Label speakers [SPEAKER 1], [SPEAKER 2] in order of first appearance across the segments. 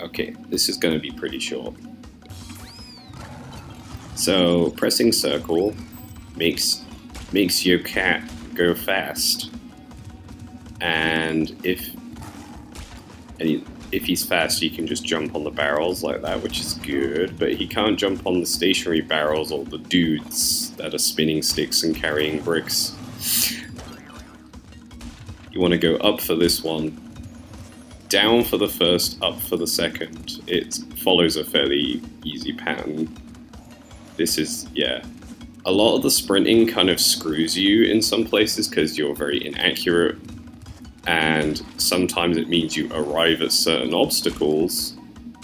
[SPEAKER 1] Okay, this is going to be pretty short. So pressing circle makes makes your cat go fast, and if and if he's fast, he can just jump on the barrels like that, which is good. But he can't jump on the stationary barrels or the dudes that are spinning sticks and carrying bricks. You want to go up for this one, down for the first, up for the second. It follows a fairly easy pattern. This is, yeah. A lot of the sprinting kind of screws you in some places because you're very inaccurate and sometimes it means you arrive at certain obstacles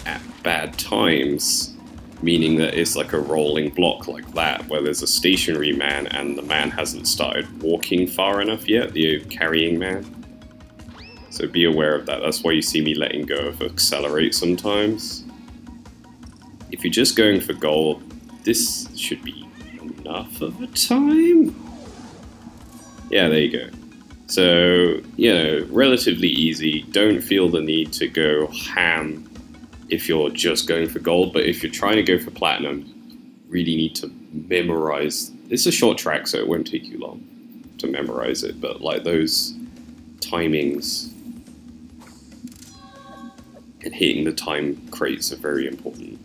[SPEAKER 1] at bad times, meaning that it's like a rolling block like that, where there's a stationary man and the man hasn't started walking far enough yet, the carrying man. So be aware of that, that's why you see me letting go of accelerate sometimes. If you're just going for gold, this should be enough of a time. Yeah, there you go. So, you know, relatively easy. Don't feel the need to go ham if you're just going for gold, but if you're trying to go for platinum, really need to memorize. It's a short track, so it won't take you long to memorize it, but like those timings and hitting the time crates are very important.